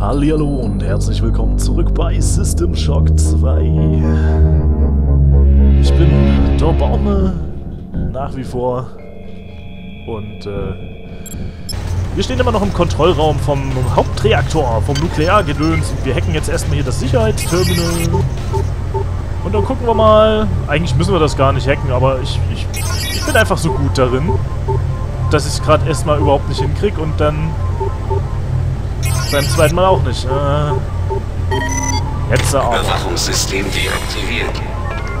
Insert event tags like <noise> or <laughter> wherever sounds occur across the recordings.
Hallihallo und herzlich willkommen zurück bei System Shock 2. Ich bin der Baume nach wie vor und äh, wir stehen immer noch im Kontrollraum vom Hauptreaktor, vom Nukleargedöns und wir hacken jetzt erstmal hier das Sicherheitsterminal. Und dann gucken wir mal, eigentlich müssen wir das gar nicht hacken, aber ich, ich, ich bin einfach so gut darin, dass ich es gerade erstmal überhaupt nicht hinkriege und dann beim zweiten Mal auch nicht. Äh, jetzt aber. Überwachungssystem deaktiviert.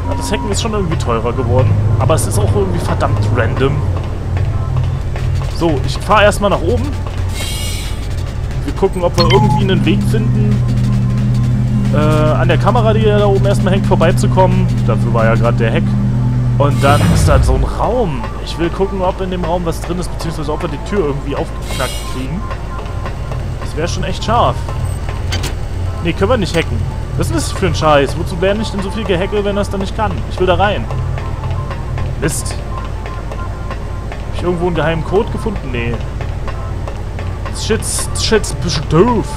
Ja, das Hacken ist schon irgendwie teurer geworden. Aber es ist auch irgendwie verdammt random. So, ich fahre erstmal nach oben. Wir gucken, ob wir irgendwie einen Weg finden, äh, an der Kamera, die da oben erstmal hängt, vorbeizukommen. Dafür war ja gerade der Hack. Und dann ist da so ein Raum. Ich will gucken, ob in dem Raum was drin ist, beziehungsweise ob wir die Tür irgendwie aufgeknackt kriegen. Das wäre schon echt scharf. Nee, können wir nicht hacken. Was ist das für ein Scheiß? Wozu werden nicht denn so viel gehackt, wenn das dann nicht kann? Ich will da rein. Mist. Hab ich irgendwo einen geheimen Code gefunden? Nee. Shit, shit, ist ein bisschen doof.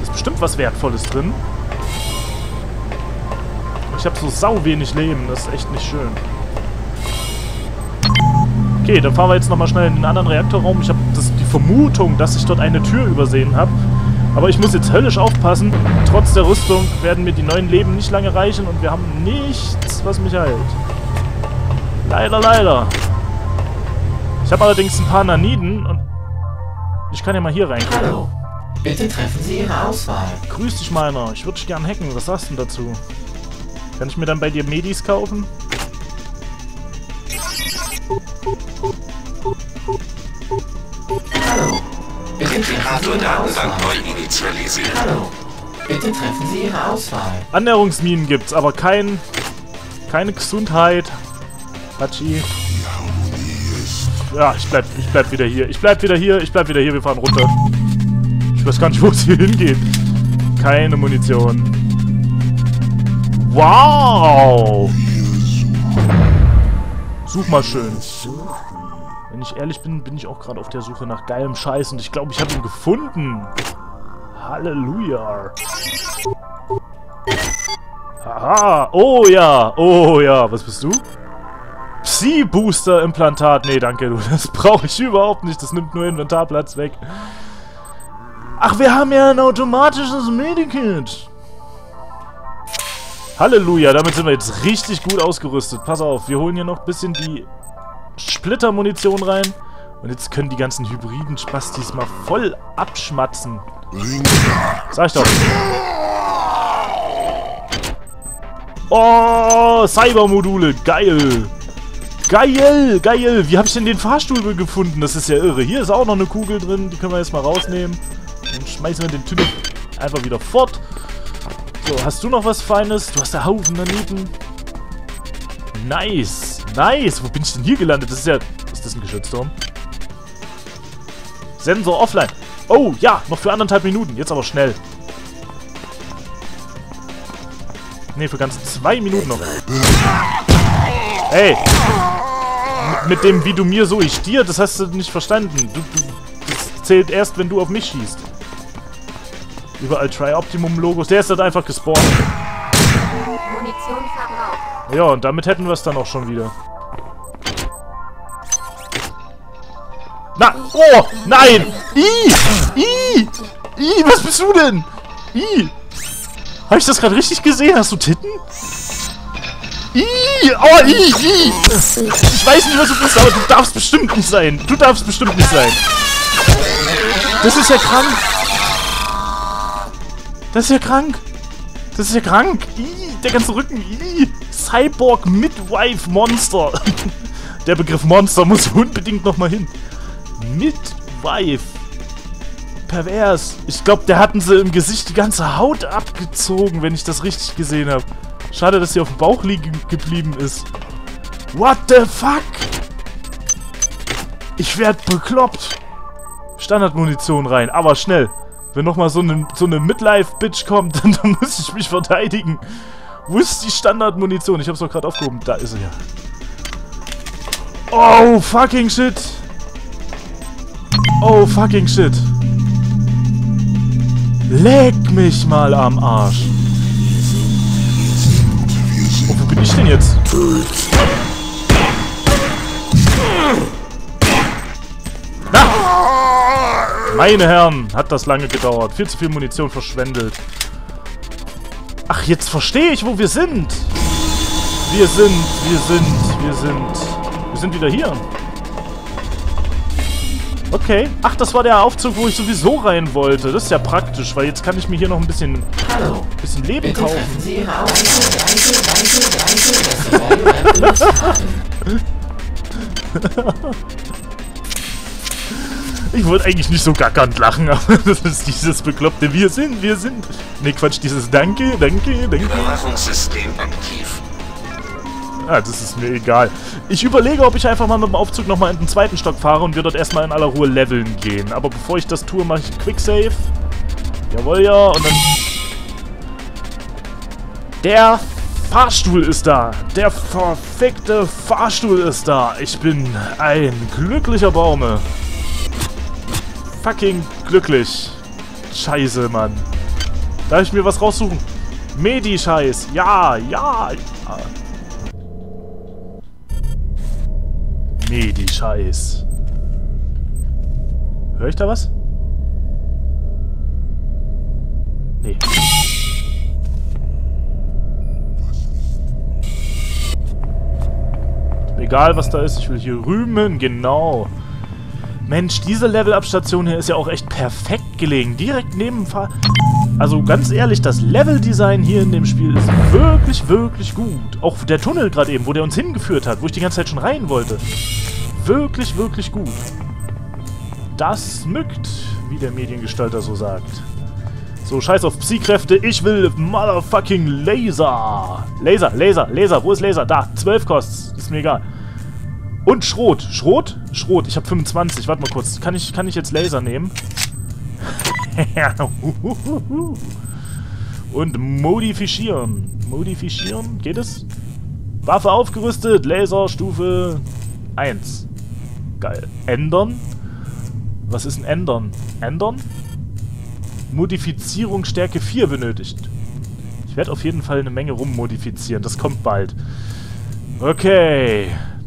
Ist bestimmt was Wertvolles drin. Ich habe so sau wenig Leben. Das ist echt nicht schön. Okay, dann fahren wir jetzt nochmal schnell in den anderen Reaktorraum. Ich habe die Vermutung, dass ich dort eine Tür übersehen habe. Aber ich muss jetzt höllisch aufpassen. Trotz der Rüstung werden mir die neuen Leben nicht lange reichen und wir haben nichts, was mich heilt. Leider, leider. Ich habe allerdings ein paar Naniden und ich kann ja mal hier reinkommen. Hallo, bitte treffen Sie Ihre Auswahl. Grüß dich, meiner. Ich würde dich gern hacken. Was sagst du denn dazu? Kann ich mir dann bei dir Medis kaufen? Bitte treffen Sie Ihre Auswahl. Annäherungsminen gibt's, aber kein... Keine Gesundheit. Hachi. Ja, ich bleib, ich bleib wieder hier. Ich bleib wieder hier, ich bleib wieder hier. Wir fahren runter. Ich weiß gar nicht, wo es hier hingeht. Keine Munition. Wow! Such mal schön. Ich ehrlich bin, bin ich auch gerade auf der Suche nach geilem Scheiß und ich glaube, ich habe ihn gefunden. Halleluja. Haha. Oh ja. Oh ja. Was bist du? Psi-Booster-Implantat. Nee, danke, du. Das <laughs> brauche ich überhaupt nicht. Das nimmt nur Inventarplatz weg. Ach, wir haben ja ein automatisches Medikit. Halleluja, damit sind wir jetzt richtig gut ausgerüstet. Pass auf, wir holen hier noch ein bisschen die Splittermunition rein. Und jetzt können die ganzen hybriden Spastis mal voll abschmatzen. Sag ich doch. Oh, Cybermodule, geil. Geil, geil. Wie habe ich denn den Fahrstuhl gefunden? Das ist ja irre. Hier ist auch noch eine Kugel drin. Die können wir jetzt mal rausnehmen. Dann schmeißen wir den Tümmel einfach wieder fort. So, hast du noch was Feines? Du hast da Haufen daneben. Nice. Nice. Wo bin ich denn hier gelandet? Das ist ja... Ist das ein Geschützturm? Sensor offline. Oh, ja. Noch für anderthalb Minuten. Jetzt aber schnell. Ne, für ganze zwei Minuten noch. Ey. M- Mit dem, wie du mir, so ich dir, das hast du nicht verstanden. Du, du, das zählt erst, wenn du auf mich schießt. Überall Tri-Optimum-Logos. Der ist halt einfach gespawnt. Ja, und damit hätten wir es dann auch schon wieder. Na, oh, nein! I! I! I, was bist du denn? I! Habe ich das gerade richtig gesehen? Hast du Titten? I! Oh, I! I! Ich weiß nicht, was du bist, aber du darfst bestimmt nicht sein. Du darfst bestimmt nicht sein. Das ist ja krank. Das ist ja krank. Das ist ja krank. I, der ganze Rücken. I. Cyborg Midwife Monster. <laughs> der Begriff Monster muss unbedingt nochmal hin. Midwife. Pervers. Ich glaube, der hatten sie im Gesicht die ganze Haut abgezogen, wenn ich das richtig gesehen habe. Schade, dass sie auf dem Bauch liegen geblieben ist. What the fuck? Ich werd bekloppt. Standardmunition rein, aber schnell. Wenn nochmal so eine, so eine Midlife-Bitch kommt, dann, <laughs> dann muss ich mich verteidigen. Wo ist die Standardmunition? Ich hab's doch gerade aufgehoben. Da ist sie ja. Oh, fucking shit. Oh, fucking shit. Leck mich mal am Arsch. Oh, wo bin ich denn jetzt? Na! Meine Herren, hat das lange gedauert. Viel zu viel Munition verschwendet. Ach, jetzt verstehe ich, wo wir sind. Wir sind, wir sind, wir sind... Wir sind wieder hier. Okay. Ach, das war der Aufzug, wo ich sowieso rein wollte. Das ist ja praktisch, weil jetzt kann ich mir hier noch ein bisschen, Hallo. bisschen Leben Bitte kaufen. Ich wollte eigentlich nicht so gackernd lachen, <laughs> aber das ist dieses bekloppte Wir sind, wir sind. Ne, Quatsch, dieses Danke, danke, danke. Überwachungssystem aktiv. Ah, das ist mir egal. Ich überlege, ob ich einfach mal mit dem Aufzug nochmal in den zweiten Stock fahre und wir dort erstmal in aller Ruhe leveln gehen. Aber bevor ich das tue, mache ich Quicksave. Jawohl, ja, und dann... Der Fahrstuhl ist da. Der verfickte Fahrstuhl ist da. Ich bin ein glücklicher Baume. Fucking glücklich. Scheiße, Mann. Darf ich mir was raussuchen? Medi-Scheiß. Ja, ja, ja. Medi-Scheiß. Hör ich da was? Nee. Egal, was da ist, ich will hier rühmen, genau. Mensch, diese Level-Up-Station hier ist ja auch echt perfekt gelegen. Direkt neben Fahr... Also ganz ehrlich, das Level-Design hier in dem Spiel ist wirklich, wirklich gut. Auch der Tunnel gerade eben, wo der uns hingeführt hat, wo ich die ganze Zeit schon rein wollte. Wirklich, wirklich gut. Das mückt, wie der Mediengestalter so sagt. So, scheiß auf Psy-Kräfte, ich will motherfucking Laser. Laser, Laser, Laser, wo ist Laser? Da, 12 kostet's, ist mir egal. Und Schrot. Schrot? Schrot, ich habe 25, warte mal kurz. Kann ich, kann ich jetzt Laser nehmen? <laughs> Und modifizieren. Modifizieren, geht es? Waffe aufgerüstet, Laser, Stufe 1. Geil. Ändern? Was ist ein Ändern? Ändern? Modifizierung Stärke 4 benötigt. Ich werde auf jeden Fall eine Menge rummodifizieren. Das kommt bald. Okay.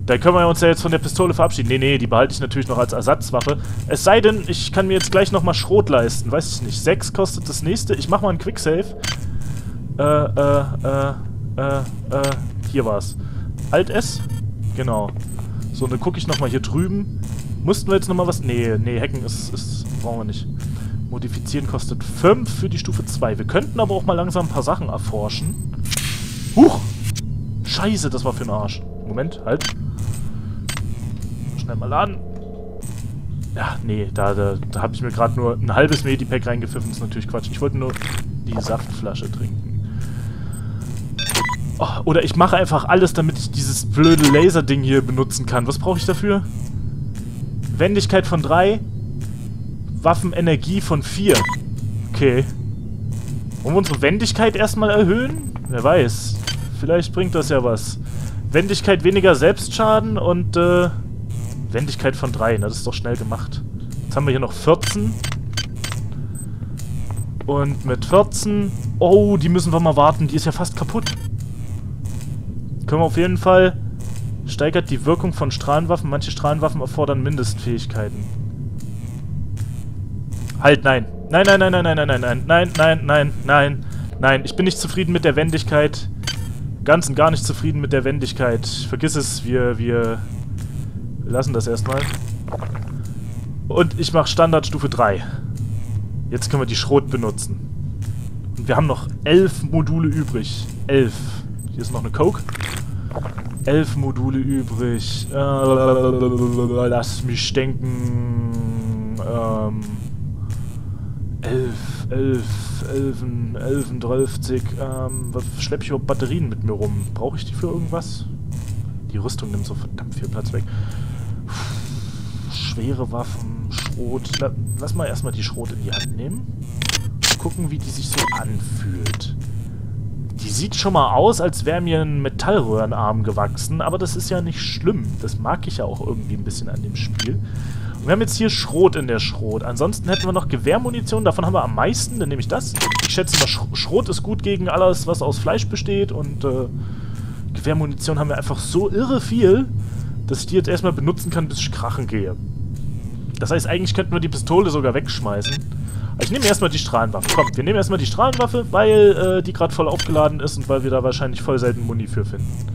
Dann können wir uns ja jetzt von der Pistole verabschieden. Nee, nee, die behalte ich natürlich noch als Ersatzwaffe. Es sei denn, ich kann mir jetzt gleich nochmal Schrot leisten. Weiß ich nicht. 6 kostet das nächste. Ich mache mal einen Quicksave. Äh, äh, äh, äh, äh, hier war's. Alt S? Genau. So, dann gucke ich nochmal hier drüben. Mussten wir jetzt nochmal was... Nee, nee, Hacken ist, ist... Brauchen wir nicht. Modifizieren kostet 5 für die Stufe 2. Wir könnten aber auch mal langsam ein paar Sachen erforschen. Huch! Scheiße, das war für ein Arsch. Moment, halt. Schnell mal laden. Ja, nee, da, da, da habe ich mir gerade nur ein halbes Medipack reingepfiffen. Das ist natürlich Quatsch. Ich wollte nur die Saftflasche trinken. Oh, oder ich mache einfach alles, damit ich dieses blöde Laserding hier benutzen kann. Was brauche ich dafür? Wendigkeit von 3. Waffenenergie von 4. Okay. Wollen wir unsere Wendigkeit erstmal erhöhen? Wer weiß. Vielleicht bringt das ja was. Wendigkeit weniger Selbstschaden und äh, Wendigkeit von 3. Na, das ist doch schnell gemacht. Jetzt haben wir hier noch 14. Und mit 14... Oh, die müssen wir mal warten. Die ist ja fast kaputt. Können wir auf jeden Fall... Steigert die Wirkung von Strahlenwaffen. Manche Strahlenwaffen erfordern Mindestfähigkeiten. Halt, nein. Nein, nein, nein, nein, nein, nein, nein, nein, nein, nein, nein, nein, nein. Ich bin nicht zufrieden mit der Wendigkeit. Ganz und gar nicht zufrieden mit der Wendigkeit. Vergiss es, wir, wir lassen das erstmal. Und ich mache Standardstufe 3. Jetzt können wir die Schrot benutzen. Und wir haben noch elf Module übrig. Elf. Hier ist noch eine Coke. Elf Module übrig. Äh, lass mich denken. Ähm, elf, elf, elfen, elfen, zwölfzig. Ähm, was schleppe ich überhaupt Batterien mit mir rum? Brauche ich die für irgendwas? Die Rüstung nimmt so verdammt viel Platz weg. Schwere Waffen, Schrot. La lass mal erstmal die Schrot in die Hand nehmen. Gucken, wie die sich so anfühlt. Die sieht schon mal aus, als wäre mir ein Metallröhrenarm gewachsen, aber das ist ja nicht schlimm. Das mag ich ja auch irgendwie ein bisschen an dem Spiel. Und wir haben jetzt hier Schrot in der Schrot. Ansonsten hätten wir noch Gewehrmunition. Davon haben wir am meisten. Dann nehme ich das. Ich schätze mal, Sch Schrot ist gut gegen alles, was aus Fleisch besteht. Und äh, Gewehrmunition haben wir einfach so irre viel, dass ich die jetzt erstmal benutzen kann, bis ich krachen gehe. Das heißt, eigentlich könnten wir die Pistole sogar wegschmeißen. Aber ich nehme erstmal die Strahlenwaffe. Komm, wir nehmen erstmal die Strahlenwaffe, weil äh, die gerade voll aufgeladen ist und weil wir da wahrscheinlich voll selten Muni für finden.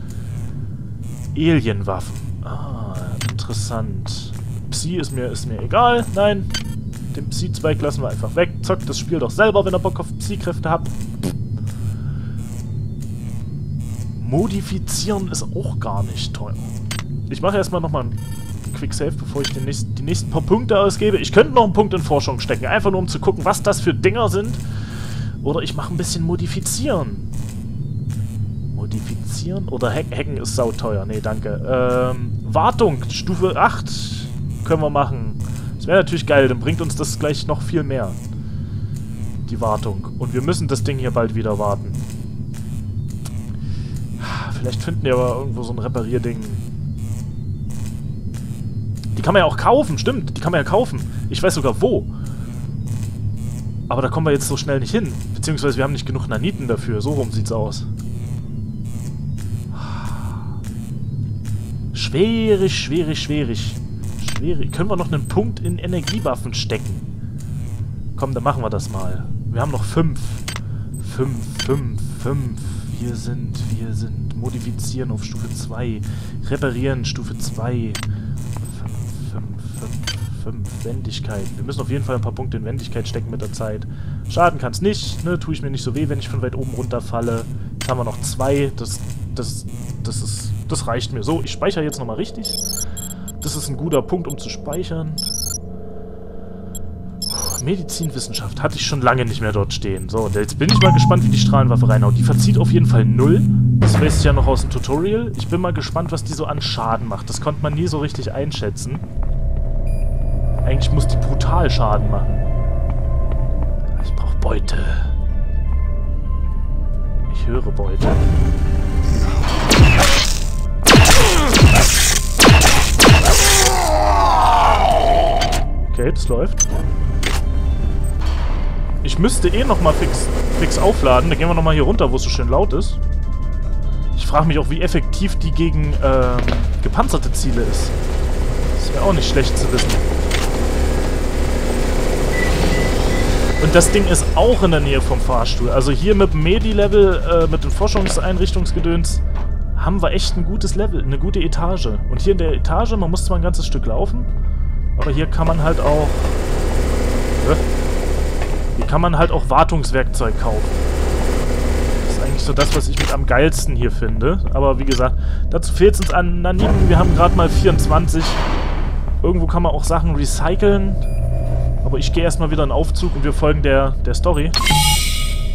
Alienwaffen. Ah, interessant. Psi ist mir, ist mir egal. Nein, den Psi-Zweig lassen wir einfach weg. Zockt das Spiel doch selber, wenn ihr Bock auf Psi-Kräfte habt. Modifizieren ist auch gar nicht teuer. Ich mache erstmal nochmal einen Quick Save, bevor ich den nächsten, die nächsten paar Punkte ausgebe. Ich könnte noch einen Punkt in Forschung stecken, einfach nur um zu gucken, was das für Dinger sind. Oder ich mache ein bisschen Modifizieren. Modifizieren? Oder Hack Hacken ist sauteuer. Nee, danke. Ähm, Wartung, Stufe 8 können wir machen. Das wäre natürlich geil, dann bringt uns das gleich noch viel mehr. Die Wartung. Und wir müssen das Ding hier bald wieder warten. Vielleicht finden wir aber irgendwo so ein Reparierding. Die kann man ja auch kaufen, stimmt. Die kann man ja kaufen. Ich weiß sogar wo. Aber da kommen wir jetzt so schnell nicht hin. Beziehungsweise wir haben nicht genug Naniten dafür. So rum sieht's aus. Schwierig, schwierig, schwierig. Schwierig. Können wir noch einen Punkt in Energiewaffen stecken? Komm, dann machen wir das mal. Wir haben noch fünf. Fünf, fünf, fünf. Wir sind, wir sind. Modifizieren auf Stufe 2. Reparieren Stufe 2. 5, 5, 5, 5. Wendigkeit. Wir müssen auf jeden Fall ein paar Punkte in Wendigkeit stecken mit der Zeit. Schaden kann es nicht, ne? Tue ich mir nicht so weh, wenn ich von weit oben runterfalle. Jetzt haben wir noch zwei. Das, das, das ist, das reicht mir. So, ich speichere jetzt nochmal richtig. Das ist ein guter Punkt, um zu speichern. Medizinwissenschaft hatte ich schon lange nicht mehr dort stehen. So, und jetzt bin ich mal gespannt, wie die Strahlenwaffe reinhaut. Die verzieht auf jeden Fall null. Das weiß ich ja noch aus dem Tutorial. Ich bin mal gespannt, was die so an Schaden macht. Das konnte man nie so richtig einschätzen. Eigentlich muss die brutal Schaden machen. Ich brauche Beute. Ich höre Beute. Okay, das läuft. Ich müsste eh nochmal fix, fix aufladen. Dann gehen wir nochmal hier runter, wo es so schön laut ist. Ich frage mich auch, wie effektiv die gegen ähm, gepanzerte Ziele ist. Das wäre auch nicht schlecht zu wissen. Und das Ding ist auch in der Nähe vom Fahrstuhl. Also hier mit dem Medi-Level, äh, mit den Forschungseinrichtungsgedöns, haben wir echt ein gutes Level, eine gute Etage. Und hier in der Etage, man muss zwar ein ganzes Stück laufen, aber hier kann man halt auch... Äh, hier kann man halt auch Wartungswerkzeug kaufen. Das ist eigentlich so das, was ich mit am geilsten hier finde. Aber wie gesagt, dazu fehlt es uns an Naniten. Wir haben gerade mal 24. Irgendwo kann man auch Sachen recyceln. Aber ich gehe erstmal wieder in Aufzug und wir folgen der, der Story.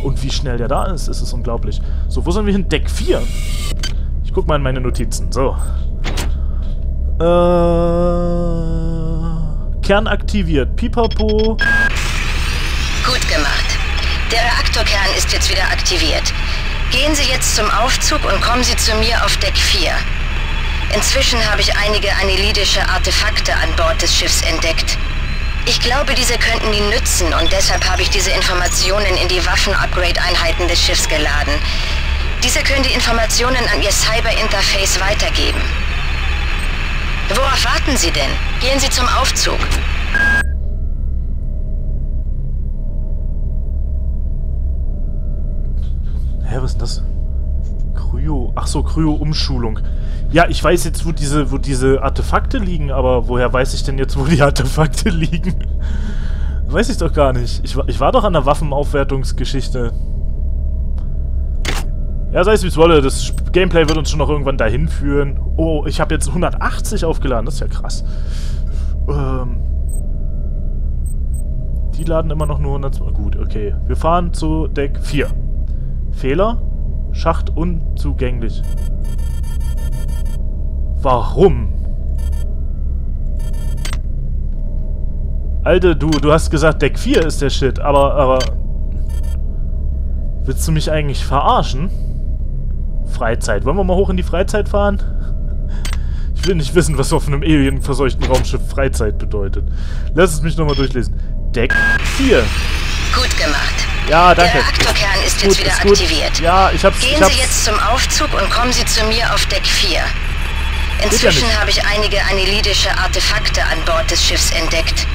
Und wie schnell der da ist, ist es unglaublich. So, wo sollen wir hin? Deck 4. Ich guck mal in meine Notizen. So. Äh... Kern aktiviert. Pipapo. Reaktorkern ist jetzt wieder aktiviert. Gehen Sie jetzt zum Aufzug und kommen Sie zu mir auf Deck 4. Inzwischen habe ich einige anilidische Artefakte an Bord des Schiffs entdeckt. Ich glaube, diese könnten Ihnen nützen und deshalb habe ich diese Informationen in die Waffen-Upgrade-Einheiten des Schiffs geladen. Diese können die Informationen an Ihr Cyber-Interface weitergeben. Worauf warten Sie denn? Gehen Sie zum Aufzug. Was ist das? Kryo. Ach so, Kryo-Umschulung. Ja, ich weiß jetzt, wo diese, wo diese Artefakte liegen, aber woher weiß ich denn jetzt, wo die Artefakte <laughs> liegen? weiß ich doch gar nicht. Ich, war- ich war doch an der Waffenaufwertungsgeschichte. Ja, sei es wie es wolle, das Gameplay wird uns schon noch irgendwann dahin führen. Oh, ich habe jetzt 180 aufgeladen, das ist ja krass. Ähm, die laden immer noch nur 100... Gut, okay. Wir fahren zu Deck 4. Fehler? Schacht unzugänglich. Warum? Alter, du, du hast gesagt, Deck 4 ist der Shit, aber, aber... Willst du mich eigentlich verarschen? Freizeit. Wollen wir mal hoch in die Freizeit fahren? <laughs> Ich will nicht wissen, was auf einem alienverseuchten Raumschiff Freizeit bedeutet. Lass es mich nochmal durchlesen. Deck 4. Gut gemacht. Ja, danke. Der Reaktorkern ist jetzt Gut, wieder ist gut. aktiviert. Ja, ich hab's. Gehen ich hab's. Sie jetzt zum Aufzug und kommen Sie zu mir auf Deck 4. Inzwischen nicht. habe ich einige annihilidische Artefakte an Bord des Schiffs entdeckt.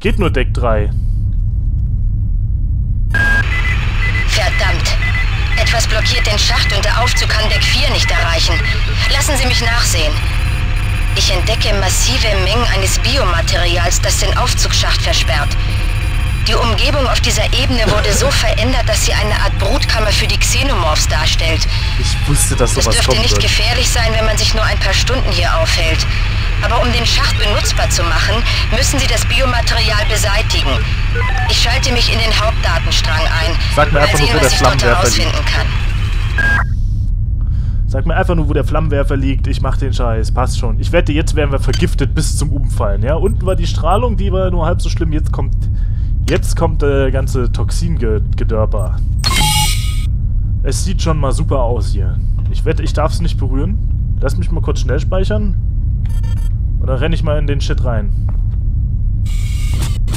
Geht nur Deck 3. Verdammt. Etwas blockiert den Schacht und der Aufzug kann Deck 4 nicht erreichen. Lassen Sie mich nachsehen. Ich entdecke massive Mengen eines Biomaterials, das den Aufzugsschacht versperrt. Die Umgebung auf dieser Ebene wurde so verändert, dass sie eine Art Brutkammer für die Xenomorphs darstellt. Ich wusste, dass Es sowas dürfte kommen nicht wird. gefährlich sein, wenn man sich nur ein paar Stunden hier aufhält. Aber um den Schacht benutzbar zu machen, müssen Sie das Biomaterial beseitigen. Ich schalte mich in den Hauptdatenstrang ein. Sag mir einfach nur, wo der Flammenwerfer liegt. herausfinden kann. Sag mir einfach nur, wo der Flammenwerfer liegt. Ich mach den Scheiß. Passt schon. Ich wette, jetzt werden wir vergiftet bis zum Umfallen. Ja, unten war die Strahlung, die war nur halb so schlimm. Jetzt kommt, jetzt kommt der ganze Toxingedörper. Es sieht schon mal super aus hier. Ich wette, ich darf es nicht berühren. Lass mich mal kurz schnell speichern. Und dann renne ich mal in den Shit rein.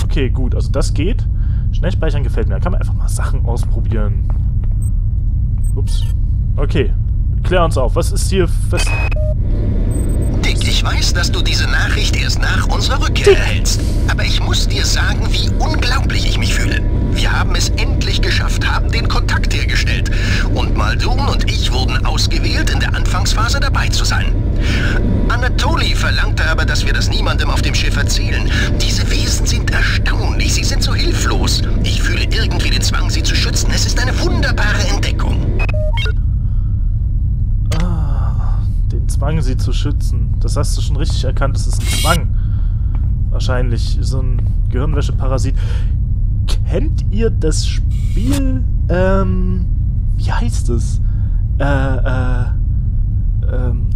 Okay, gut. Also das geht. Schnell speichern gefällt mir. Da kann man einfach mal Sachen ausprobieren. Ups. Okay. Klär uns auf. Was ist hier... Was... Dick, ich weiß, dass du diese Nachricht erst nach unserer Rückkehr erhältst. Aber ich muss dir sagen, wie unglaublich ich mich fühle. Wir haben es endlich geschafft, haben den Kontakt hergestellt. Und Muldoon und ich wurden ausgewählt, in der Anfangsphase dabei zu sein. Anatoli verlangte aber, dass wir das niemandem auf dem Schiff erzählen. Diese schützen. Das hast du schon richtig erkannt. Das ist ein Zwang. Wahrscheinlich so ein Gehirnwäsche-Parasit. Kennt ihr das Spiel? Ähm, wie heißt es? Äh, äh, ähm,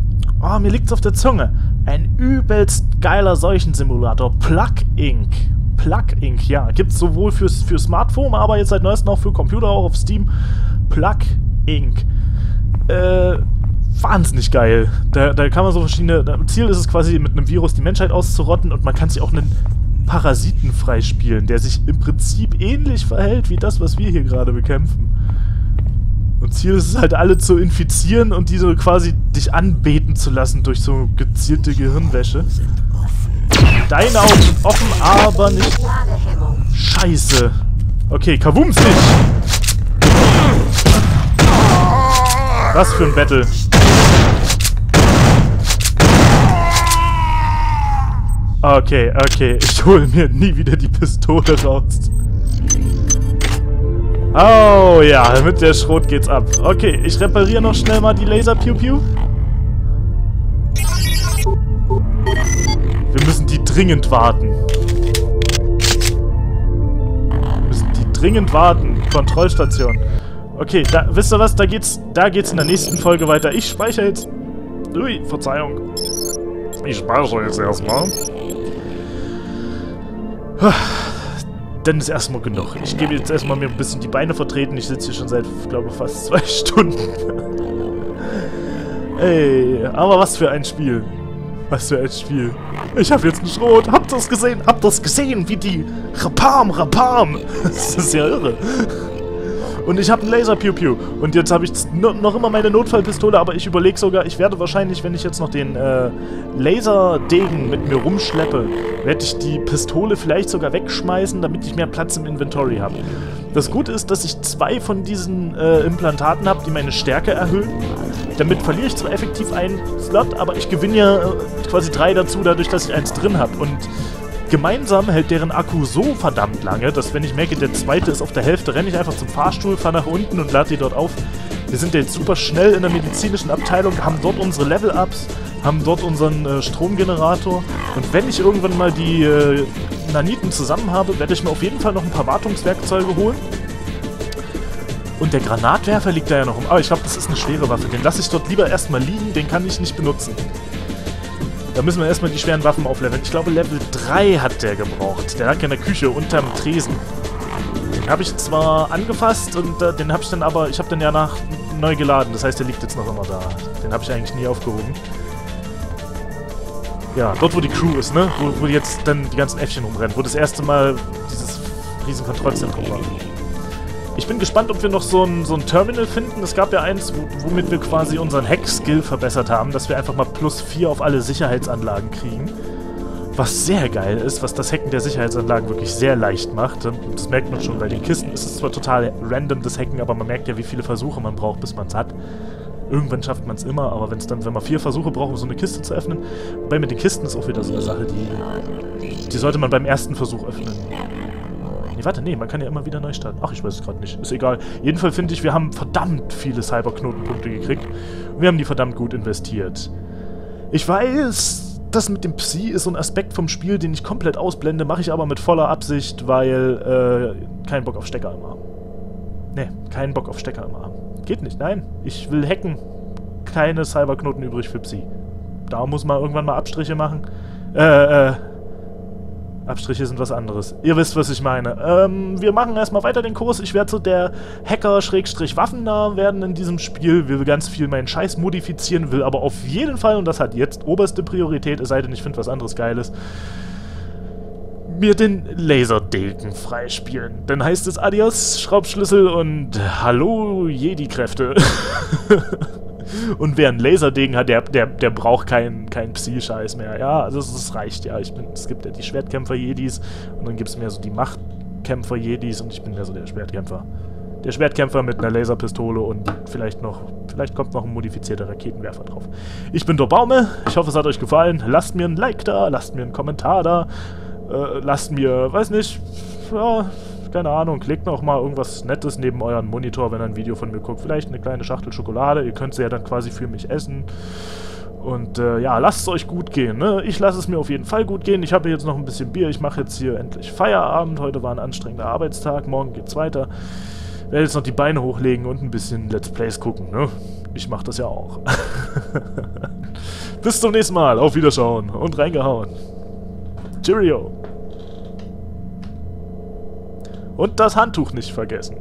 oh, mir liegt's auf der Zunge. Ein übelst geiler Seuchensimulator. Plug Inc. Plug Inc. Ja, gibt's sowohl fürs, für Smartphone, aber jetzt seit neuestem auch für Computer, auch auf Steam. Plug Inc. Äh, wahnsinnig geil. Da, da kann man so verschiedene. da- Ziel ist es quasi, mit einem Virus die Menschheit auszurotten und man kann sich auch einen Parasiten freispielen, der sich im Prinzip ähnlich verhält wie das, was wir hier gerade bekämpfen. Und Ziel ist es halt, alle zu infizieren und diese quasi dich anbeten zu lassen durch so gezielte Gehirnwäsche. Deine Augen sind offen, aber nicht. Scheiße. Okay, kabums dich! Was für ein Battle. Okay, okay, ich hole mir nie wieder die Pistole raus. Oh ja, mit der Schrot geht's ab. Okay, ich repariere noch schnell mal die Laser Pew Pew. Wir müssen die dringend warten. Wir müssen die dringend warten. Kontrollstation. Okay, da, wisst ihr was? Da geht's, da geht's in der nächsten Folge weiter. Ich speichere jetzt. Ui, Verzeihung. Ich speichere jetzt erstmal. Dann ist erstmal genug. Ich gebe jetzt erstmal mir ein bisschen die Beine vertreten. Ich sitze hier schon seit, glaube fast zwei <laughs> Stunden. Ey, aber was für ein Spiel. Was für ein Spiel. Ich habe jetzt einen Schrot. Habt ihr das gesehen? Habt ihr das gesehen? Wie die Rapam, Rapam. <laughs> Das ist ja irre. Und ich habe einen Laser Pew Pew. Und jetzt habe ich noch immer meine Notfallpistole, aber ich überlege sogar, ich werde wahrscheinlich, wenn ich jetzt noch den äh, Laserdegen mit mir rumschleppe, werde ich die Pistole vielleicht sogar wegschmeißen, damit ich mehr Platz im Inventory habe. Das Gute ist, dass ich zwei von diesen äh, Implantaten habe, die meine Stärke erhöhen. Damit verliere ich zwar effektiv einen Slot, aber ich gewinne ja äh, quasi drei dazu, dadurch, dass ich eins drin habe. Und Gemeinsam hält deren Akku so verdammt lange, dass wenn ich merke, der zweite ist auf der Hälfte, renne ich einfach zum Fahrstuhl, fahre nach unten und lade die dort auf. Wir sind jetzt super schnell in der medizinischen Abteilung, haben dort unsere Level-Ups, haben dort unseren äh, Stromgenerator. Und wenn ich irgendwann mal die äh, Naniten zusammen habe, werde ich mir auf jeden Fall noch ein paar Wartungswerkzeuge holen. Und der Granatwerfer liegt da ja noch rum. Aber ich glaube, das ist eine schwere Waffe. Den lasse ich dort lieber erstmal liegen, den kann ich nicht benutzen. Da müssen wir erstmal die schweren Waffen aufleveln. Ich glaube, Level 3 hat der gebraucht. Der lag in der Küche unterm Tresen. Den habe ich zwar angefasst und äh, den habe ich dann aber, ich habe den ja nach neu geladen. Das heißt, der liegt jetzt noch immer da. Den habe ich eigentlich nie aufgehoben. Ja, dort wo die Crew ist, ne? Wo, wo jetzt dann die ganzen Äffchen rumrennen. Wo das erste Mal dieses riesen war. Ich bin gespannt, ob wir noch so ein, so ein Terminal finden. Es gab ja eins, wo, womit wir quasi unseren Hack-Skill verbessert haben, dass wir einfach mal plus 4 auf alle Sicherheitsanlagen kriegen. Was sehr geil ist, was das Hacken der Sicherheitsanlagen wirklich sehr leicht macht. Das merkt man schon, bei den Kisten ist es zwar total random, das Hacken, aber man merkt ja, wie viele Versuche man braucht, bis man es hat. Irgendwann schafft man es immer, aber wenn es dann, wenn man vier Versuche braucht, um so eine Kiste zu öffnen, wobei mit den Kisten ist auch wieder so eine Sache, die, die sollte man beim ersten Versuch öffnen. Nee, warte, nee, man kann ja immer wieder neu starten. Ach, ich weiß es gerade nicht. Ist egal. Jedenfalls finde ich, wir haben verdammt viele Cyberknotenpunkte gekriegt. Wir haben die verdammt gut investiert. Ich weiß, das mit dem Psi ist so ein Aspekt vom Spiel, den ich komplett ausblende, mache ich aber mit voller Absicht, weil äh, keinen Bock auf Stecker immer haben. Nee, keinen Bock auf Stecker immer haben. Geht nicht, nein. Ich will hacken. Keine Cyberknoten übrig für Psi. Da muss man irgendwann mal Abstriche machen. Äh, äh, Abstriche sind was anderes. Ihr wisst, was ich meine. Ähm, wir machen erstmal weiter den Kurs. Ich werde so der Hacker-Waffennah werden in diesem Spiel. Will ganz viel meinen Scheiß modifizieren, will aber auf jeden Fall, und das hat jetzt oberste Priorität, es sei denn, ich finde was anderes Geiles, mir den Laserdegen freispielen. Dann heißt es Adios, Schraubschlüssel und Hallo, Jedi-Kräfte. <laughs> Und wer einen Laserdegen hat, der, der, der braucht keinen kein Psi-Scheiß mehr. Ja, also es reicht ja. Ich bin, es gibt ja die Schwertkämpfer-Jedis und dann gibt es mehr so die Machtkämpfer-Jedis und ich bin mehr so der Schwertkämpfer. Der Schwertkämpfer mit einer Laserpistole und vielleicht noch, vielleicht kommt noch ein modifizierter Raketenwerfer drauf. Ich bin der Baume, ich hoffe es hat euch gefallen. Lasst mir ein Like da, lasst mir einen Kommentar da, äh, lasst mir, weiß nicht, ja, keine Ahnung, klickt noch mal irgendwas Nettes neben euren Monitor, wenn ihr ein Video von mir guckt. Vielleicht eine kleine Schachtel Schokolade, ihr könnt sie ja dann quasi für mich essen. Und äh, ja, lasst es euch gut gehen. Ne? Ich lasse es mir auf jeden Fall gut gehen. Ich habe jetzt noch ein bisschen Bier. Ich mache jetzt hier endlich Feierabend. Heute war ein anstrengender Arbeitstag. Morgen geht's weiter. Werde jetzt noch die Beine hochlegen und ein bisschen Let's Plays gucken. Ne? Ich mache das ja auch. <laughs> Bis zum nächsten Mal. Auf Wiederschauen und reingehauen. Cheerio. Und das Handtuch nicht vergessen.